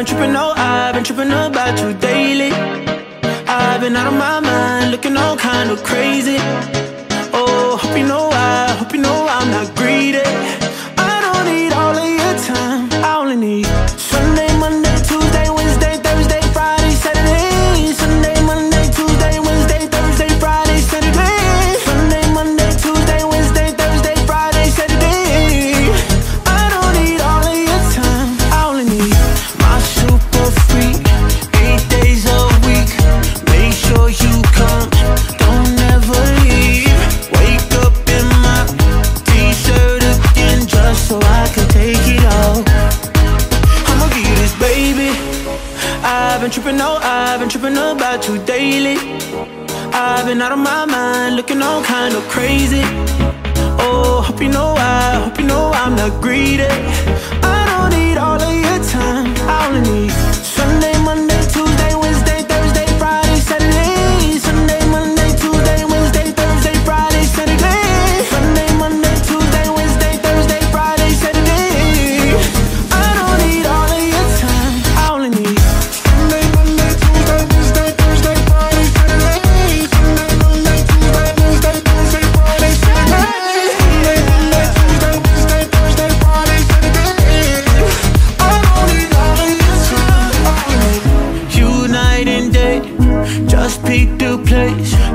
been tripping, oh, I've been tripping about you daily. I've been out of my mind, looking all kind of crazy. Oh, hope you know I, hope you know I'm not greedy. I've been tripping, oh, I've been tripping about you daily. I've been out of my mind, looking all kind of crazy. Oh, hope you know I, hope you know I'm not greedy.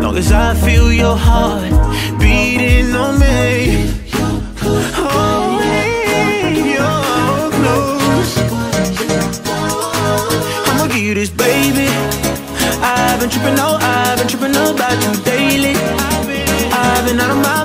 Long as I feel your heart beating on me. I'ma give you this, baby. I've been tripping, oh, I've been tripping about you daily. I've been out of my